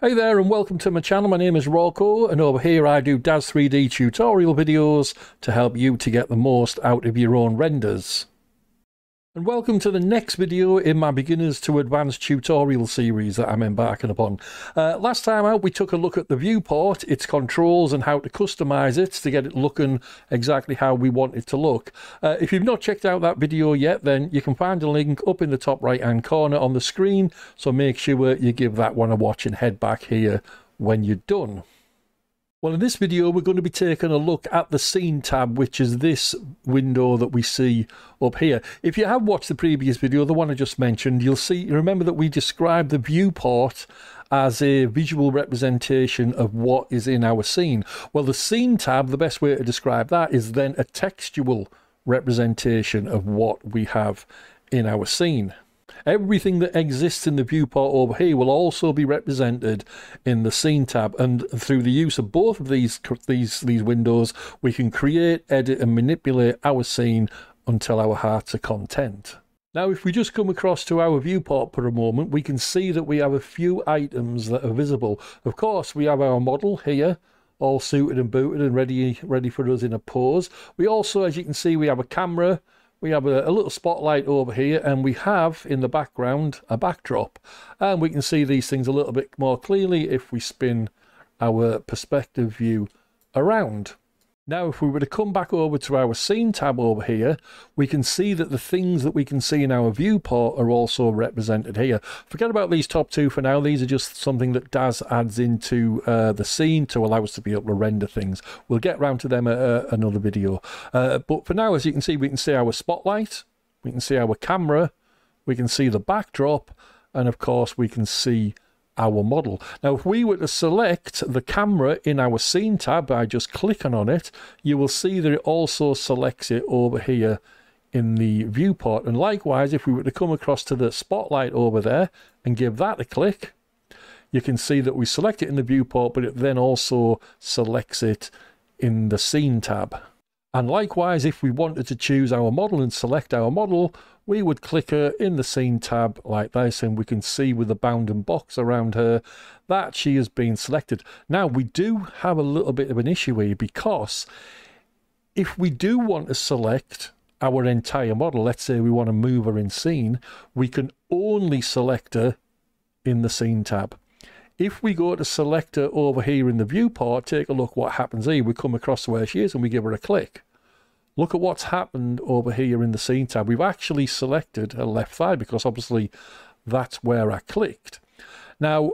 Hey there and welcome to my channel. My name is Rauko and over here I do Daz 3D tutorial videos to help you to get the most out of your own renders. And welcome to the next video in my beginners to advanced tutorial series that I'm embarking upon. Uh, last time out we took a look at the viewport, its controls and how to customize it to get it looking exactly how we want it to look. Uh, if you've not checked out that video yet then you can find a link up in the top right hand corner on the screen so make sure you give that one a watch and head back here when you're done. Well, in this video, we're going to be taking a look at the scene tab, which is this window that we see up here. If you have watched the previous video, the one I just mentioned, you'll see, remember that we described the viewport as a visual representation of what is in our scene. Well, the scene tab, the best way to describe that is then a textual representation of what we have in our scene. Everything that exists in the viewport over here will also be represented in the scene tab and through the use of both of these these these windows we can create, edit and manipulate our scene until our hearts are content. Now if we just come across to our viewport for a moment we can see that we have a few items that are visible. Of course we have our model here all suited and booted and ready ready for us in a pose. We also as you can see we have a camera we have a, a, little spotlight over here and we have in the background a backdrop and we can see these things a little bit more clearly if we spin our perspective view around. Now, if we were to come back over to our scene tab over here, we can see that the things that we can see in our viewport are also represented here. Forget about these top two for now. These are just something that Daz adds into uh, the scene to allow us to be able to render things. We'll get round to them at uh, another video. Uh, but for now, as you can see, we can see our spotlight, we can see our camera, we can see the backdrop, and of course, we can see our model. Now, if we were to select the camera in our scene tab by just clicking on it, you will see that it also selects it over here in the viewport. And likewise, if we were to come across to the spotlight over there and give that a click, you can see that we select it in the viewport, but it then also selects it in the scene tab. And likewise, if we wanted to choose our model and select our model, we would click her in the scene tab like this and we can see with the bounding box around her that she has been selected. Now we do have a little bit of an issue here because if we do want to select our entire model, let's say we want to move her in scene, we can only select her in the scene tab. If we go to select her over here in the viewport, take a look what happens here. We come across where she is and we give her a click. Look at what's happened over here in the scene tab. We've actually selected a left thigh because obviously that's where I clicked. Now,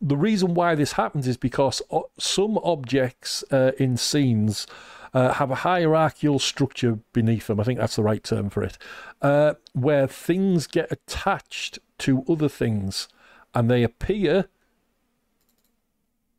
the reason why this happens is because some objects uh, in scenes uh, have a hierarchical structure beneath them. I think that's the right term for it, uh, where things get attached to other things and they appear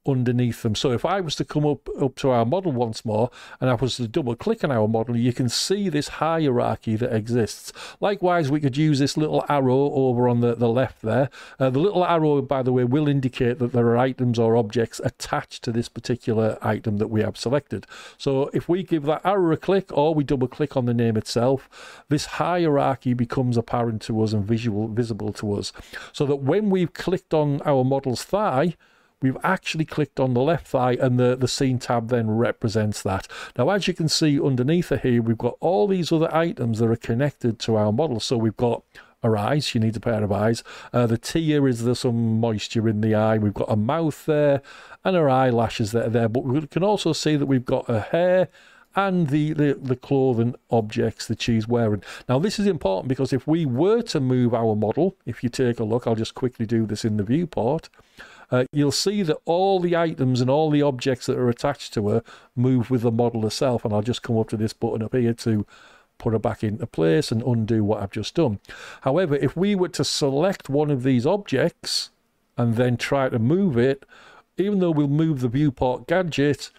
underneath them. So if I was to come up, up to our model once more and I was to double click on our model, you can see this hierarchy that exists. Likewise, we could use this little arrow over on the, the left there. Uh, the little arrow, by the way, will indicate that there are items or objects attached to this particular item that we have selected. So if we give that arrow a click or we double click on the name itself, this hierarchy becomes apparent to us and visual visible to us. So that when we've clicked on our model's thigh, we've actually clicked on the left thigh and the, the scene tab then represents that. Now, as you can see underneath here, we've got all these other items that are connected to our model. So we've got her eyes, she needs a pair of eyes. Uh, the tear is there's some moisture in the eye. We've got a mouth there and her eyelashes that are there. But we can also see that we've got her hair and the, the, the clothing objects that she's wearing. Now, this is important because if we were to move our model, if you take a look, I'll just quickly do this in the viewport uh, you'll see that all the items and all the objects that are attached to her move with the model herself. And I'll just come up to this button up here to put her back into place and undo what I've just done. However, if we were to select one of these objects and then try to move it, even though we'll move the viewport gadget,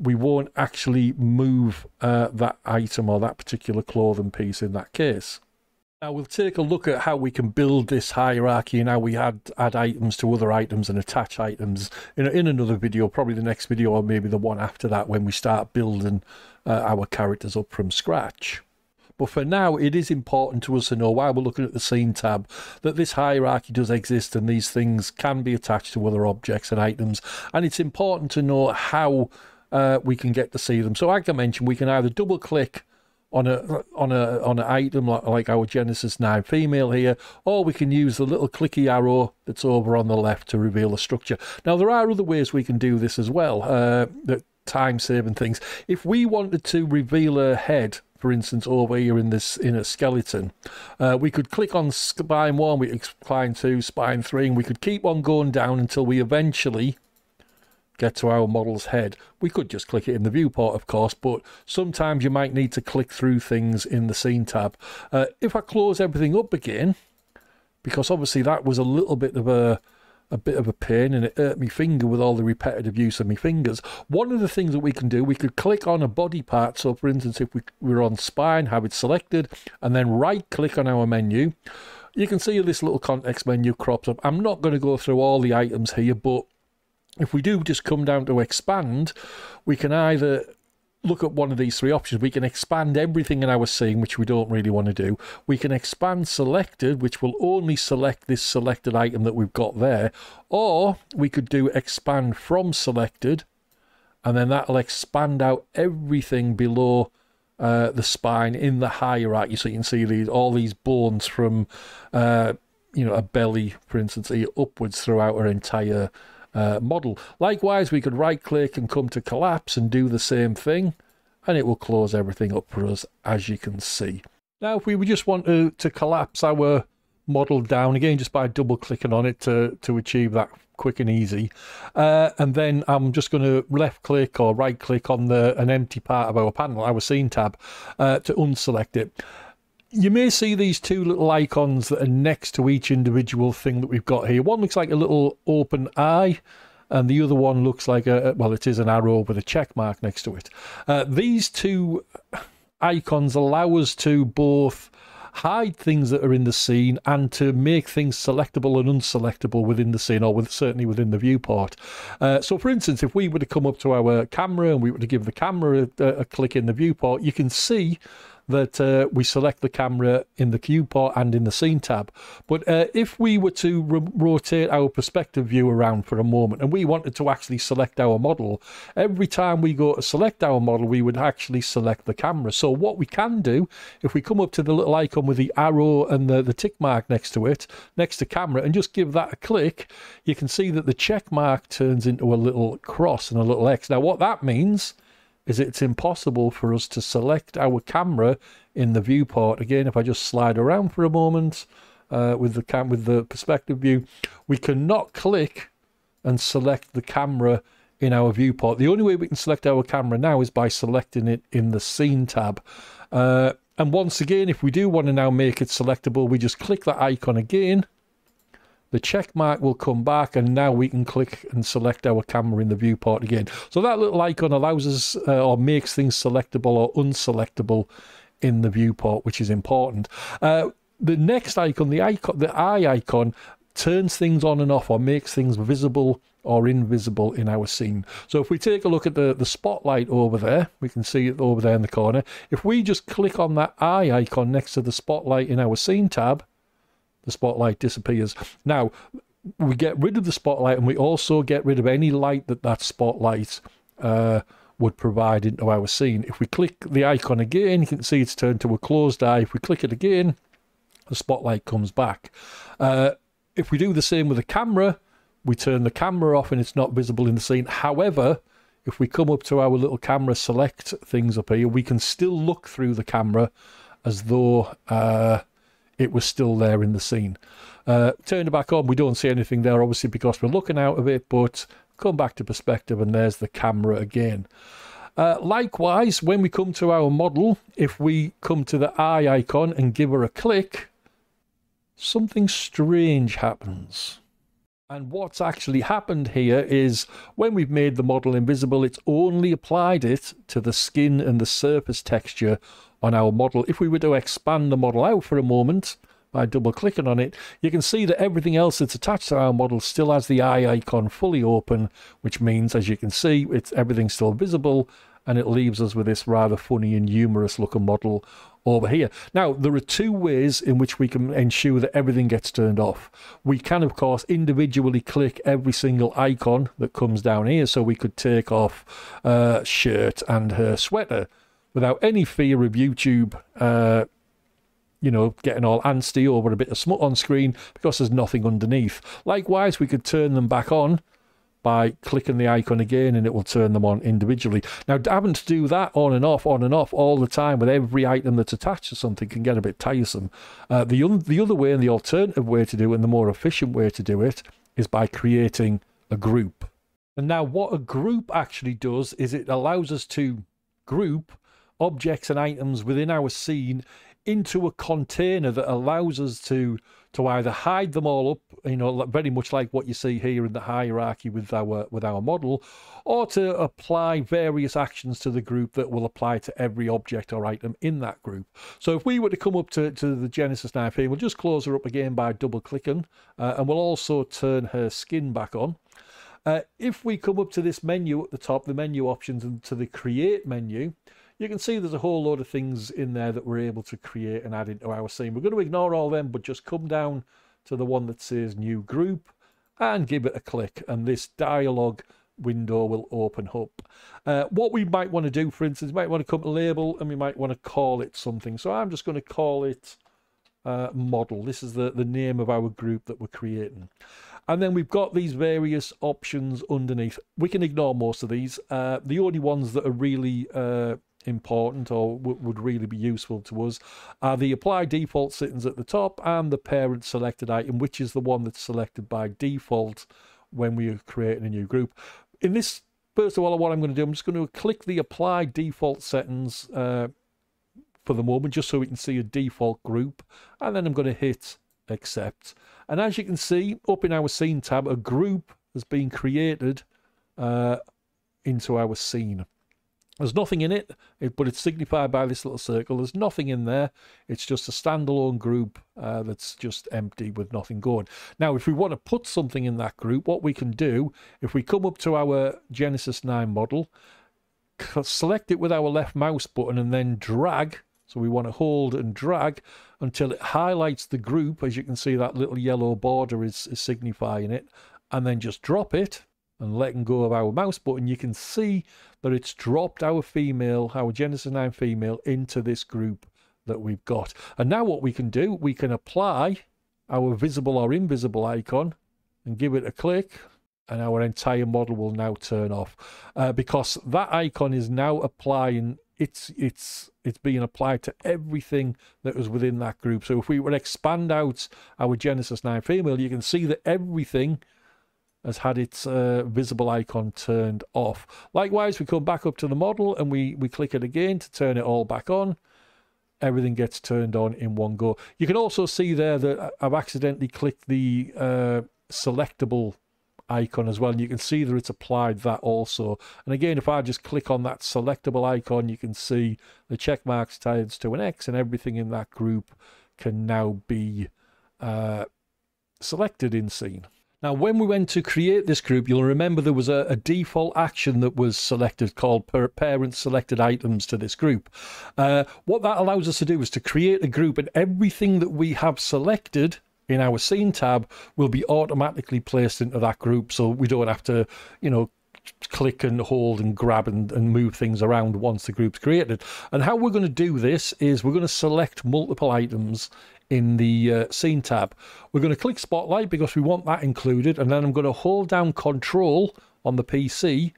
we won't actually move uh, that item or that particular clothing piece in that case. Now we'll take a look at how we can build this hierarchy and how we add add items to other items and attach items in, in another video, probably the next video or maybe the one after that when we start building uh, our characters up from scratch. But for now, it is important to us to know while we're looking at the scene tab that this hierarchy does exist and these things can be attached to other objects and items. And it's important to know how uh, we can get to see them. So like I mentioned, we can either double click on a on a on an item like, like our Genesis 9 female here, or we can use the little clicky arrow that's over on the left to reveal the structure. Now there are other ways we can do this as well. Uh, that time saving things. If we wanted to reveal a head for instance, over here in this in a skeleton, uh, we could click on spine one, we spine two, spine three, and we could keep on going down until we eventually get to our model's head. We could just click it in the viewport, of course, but sometimes you might need to click through things in the scene tab. Uh, if I close everything up again, because obviously that was a little bit of a a bit of a pain and it hurt my finger with all the repetitive use of my fingers. One of the things that we can do, we could click on a body part. So for instance, if we were on spine, have it selected and then right click on our menu. You can see this little context menu crops up. I'm not going to go through all the items here, but if we do just come down to expand, we can either look at one of these three options. We can expand everything in our scene, which we don't really want to do. We can expand selected, which will only select this selected item that we've got there. Or we could do expand from selected, and then that'll expand out everything below uh, the spine in the hierarchy. So you can see these all these bones from, uh, you know, a belly, for instance, upwards throughout our entire uh, model. Likewise, we could right click and come to collapse and do the same thing, and it will close everything up for us, as you can see. Now, if we just want to, to collapse our model down again, just by double clicking on it to, to achieve that quick and easy. Uh, and then I'm just going to left click or right click on the an empty part of our panel, our scene tab, uh, to unselect it you may see these two little icons that are next to each individual thing that we've got here. One looks like a little open eye, and the other one looks like a well, it is an arrow with a check mark next to it. Uh, these two icons allow us to both hide things that are in the scene and to make things selectable and unselectable within the scene or with, certainly within the viewport. Uh, so, for instance, if we were to come up to our camera and we were to give the camera a, a click in the viewport, you can see that uh, we select the camera in the viewport and in the scene tab. But uh, if we were to rotate our perspective view around for a moment and we wanted to actually select our model, every time we go to select our model, we would actually select the camera. So what we can do, if we come up to the little icon with the arrow and the, the tick mark next to it, next to camera, and just give that a click, you can see that the check mark turns into a little cross and a little X. Now what that means is it's impossible for us to select our camera in the viewport. Again, if I just slide around for a moment uh, with the cam with the perspective view, we cannot click and select the camera in our viewport. The only way we can select our camera now is by selecting it in the scene tab. Uh, and once again, if we do want to now make it selectable, we just click that icon again the check mark will come back and now we can click and select our camera in the viewport again. So that little icon allows us uh, or makes things selectable or unselectable in the viewport, which is important. Uh, the next icon, the icon, the eye icon, turns things on and off or makes things visible or invisible in our scene. So if we take a look at the, the spotlight over there, we can see it over there in the corner. If we just click on that eye icon next to the spotlight in our scene tab, the spotlight disappears. Now, we get rid of the spotlight and we also get rid of any light that that spotlight uh, would provide into our scene. If we click the icon again, you can see it's turned to a closed eye. If we click it again, the spotlight comes back. Uh, if we do the same with the camera, we turn the camera off and it's not visible in the scene. However, if we come up to our little camera select things up here, we can still look through the camera as though uh, it was still there in the scene. Uh, turn it back on, we don't see anything there, obviously, because we're looking out of it, but come back to perspective, and there's the camera again. Uh, likewise, when we come to our model, if we come to the eye icon and give her a click, something strange happens. And what's actually happened here is when we've made the model invisible, it's only applied it to the skin and the surface texture on our model. If we were to expand the model out for a moment by double clicking on it, you can see that everything else that's attached to our model still has the eye icon fully open, which means, as you can see, it's everything's still visible and it leaves us with this rather funny and humorous looking model over here. Now, there are two ways in which we can ensure that everything gets turned off. We can, of course, individually click every single icon that comes down here. So we could take off uh, shirt and her sweater without any fear of YouTube, uh, you know, getting all antsy over a bit of smut on screen because there's nothing underneath. Likewise, we could turn them back on by clicking the icon again and it will turn them on individually. Now, having to do that on and off, on and off all the time with every item that's attached to something can get a bit tiresome. Uh, the, the other way and the alternative way to do it and the more efficient way to do it is by creating a group. And now, what a group actually does is it allows us to group objects and items within our scene into a container that allows us to to either hide them all up, you know, very much like what you see here in the hierarchy with our with our model, or to apply various actions to the group that will apply to every object or item in that group. So if we were to come up to, to the Genesis 9 here, we'll just close her up again by double clicking, uh, and we'll also turn her skin back on. Uh, if we come up to this menu at the top, the menu options, and to the create menu, you can see there's a whole load of things in there that we're able to create and add into our scene. We're going to ignore all them, but just come down to the one that says new group and give it a click. And this dialog window will open up. Uh, what we might want to do, for instance, might want to come to label and we might want to call it something. So I'm just going to call it uh, model. This is the, the name of our group that we're creating. And then we've got these various options underneath. We can ignore most of these. Uh, the only ones that are really uh, important or would really be useful to us are the apply default settings at the top and the parent selected item, which is the one that's selected by default when we are creating a new group. In this, first of all, what I'm going to do, I'm just going to click the apply default settings uh, for the moment, just so we can see a default group, and then I'm going to hit accept. And as you can see, up in our scene tab, a group has been created uh, into our scene. There's nothing in it, but it's signified by this little circle. There's nothing in there. It's just a standalone group uh, that's just empty with nothing going. Now, if we want to put something in that group, what we can do, if we come up to our Genesis 9 model, select it with our left mouse button and then drag. So we want to hold and drag until it highlights the group. As you can see, that little yellow border is, is signifying it. And then just drop it and letting go of our mouse button, you can see that it's dropped our female, our Genesis 9 female, into this group that we've got. And now what we can do, we can apply our visible or invisible icon and give it a click and our entire model will now turn off uh, because that icon is now applying it's it's it's being applied to everything that was within that group so if we were expand out our genesis 9 female you can see that everything has had its uh, visible icon turned off. Likewise, we come back up to the model and we, we click it again to turn it all back on. Everything gets turned on in one go. You can also see there that I've accidentally clicked the uh, selectable icon as well. And you can see that it's applied that also. And again, if I just click on that selectable icon, you can see the check marks turns to an X and everything in that group can now be uh, selected in scene. Now, when we went to create this group, you'll remember there was a, a default action that was selected called parent selected items to this group. Uh, what that allows us to do is to create a group, and everything that we have selected in our scene tab will be automatically placed into that group. So we don't have to, you know, click and hold and grab and, and move things around once the group's created. And how we're going to do this is we're going to select multiple items in the uh, scene tab. We're going to click spotlight because we want that included and then I'm going to hold down control on the PC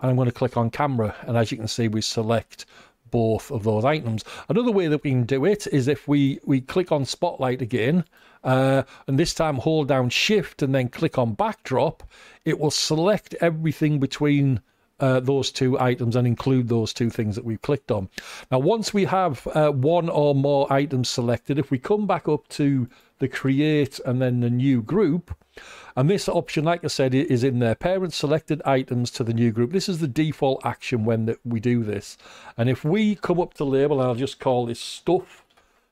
and I'm going to click on camera and as you can see we select both of those items. Another way that we can do it is if we, we click on spotlight again uh, and this time hold down shift and then click on backdrop, it will select everything between uh, those two items and include those two things that we've clicked on. Now, once we have uh, one or more items selected, if we come back up to the create and then the new group, and this option, like I said, is in there. Parent selected items to the new group. This is the default action when that we do this. And if we come up to label, I'll just call this stuff,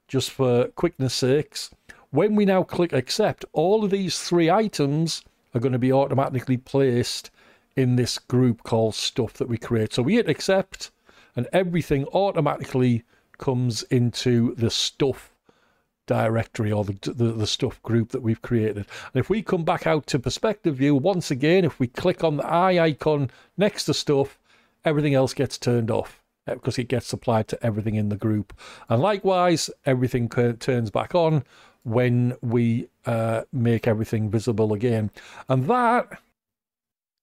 just for quickness sakes. When we now click accept, all of these three items are going to be automatically placed in this group called stuff that we create. So we hit accept and everything automatically comes into the stuff directory or the, the, the, stuff group that we've created. And if we come back out to perspective view, once again, if we click on the eye icon next to stuff, everything else gets turned off because uh, it gets applied to everything in the group. And likewise, everything turns back on when we uh, make everything visible again. And that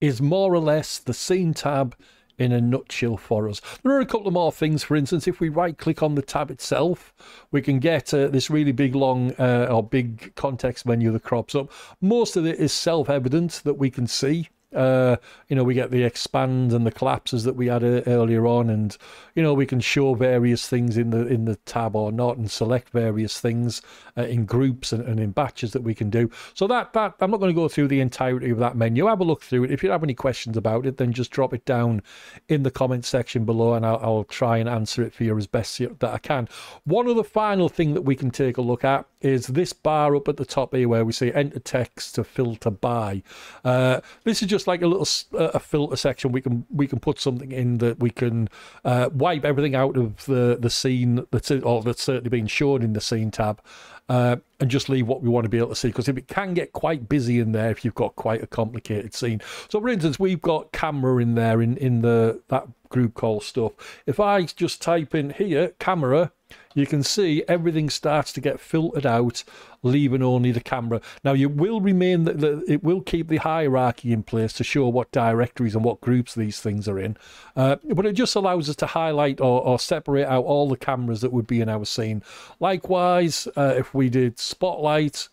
is more or less the scene tab in a nutshell for us. There are a couple of more things. For instance, if we right click on the tab itself, we can get uh, this really big, long uh, or big context menu that crops up. Most of it is self evident that we can see. Uh, you know, we get the expand and the collapses that we had uh, earlier on, and you know, we can show various things in the in the tab or not, and select various things uh, in groups and, and, in batches that we can do. So that that I'm not going to go through the entirety of that menu. Have a look through it. If you have any questions about it, then just drop it down in the comment section below, and I'll, I'll try and answer it for you as best that I can. One other final thing that we can take a look at is this bar up at the top here where we say enter text to filter by. Uh, this is just like a little uh, a filter section. We can we can put something in that we can uh, wipe everything out of the the scene that's or that's certainly been shown in the scene tab. Uh, and just leave what we want to be able to see because it can get quite busy in there if you've got quite a complicated scene. So, for instance, we've got camera in there in in the that group call stuff. If I just type in here camera you can see everything starts to get filtered out, leaving only the camera. Now, you will remain, the, it will keep the hierarchy in place to show what directories and what groups these things are in. Uh, but it just allows us to highlight or, or, separate out all the cameras that would be in our scene. Likewise, uh, if we did spotlight,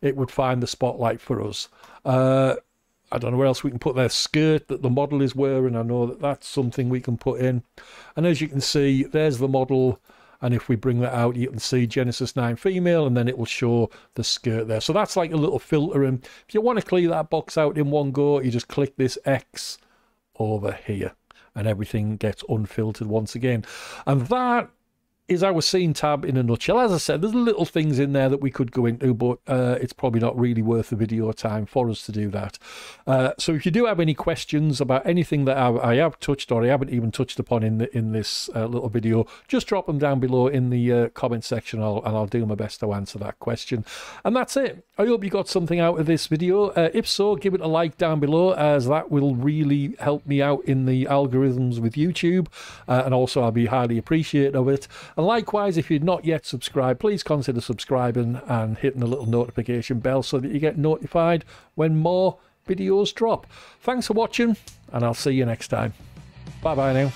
it would find the spotlight for us. Uh, I don't know where else we can put their skirt that the model is wearing. I know that that's something we can put in. And as you can see, there's the model and if we bring that out you can see Genesis 9 female and then it will show the skirt there. So that's like a little filter and if you want to clear that box out in one go you just click this X over here and everything gets unfiltered once again. And that is our scene tab in a nutshell. As I said, there's little things in there that we could go into, but uh, it's probably not really worth the video time for us to do that. Uh, so if you do have any questions about anything that I, I, have touched or I haven't even touched upon in the, in this uh, little video, just drop them down below in the uh, comment section I'll, and I'll do my best to answer that question. And that's it. I hope you got something out of this video. Uh, if so, give it a like down below as that will really help me out in the algorithms with YouTube. Uh, and also I'll be highly appreciative of it. And likewise, if you're not yet subscribed, please consider subscribing and hitting the little notification bell so that you get notified when more videos drop. Thanks for watching, and I'll see you next time. Bye bye now.